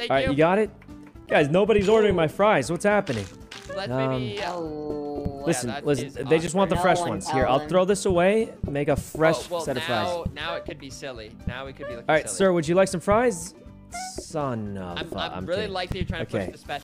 All right, you. you got it? Guys, nobody's ordering my fries. What's happening? Let uh, Um, maybe. Listen, yeah, listen. They They just want the fresh one, ones. Here, I'll throw this away. Make a fresh oh, well, set of now, fries. now it could be silly. Now it could be All right, silly. sir. Would you like some fries? Son of. I'm, a- I'm, I'm really kidding. like that you're trying to push the special.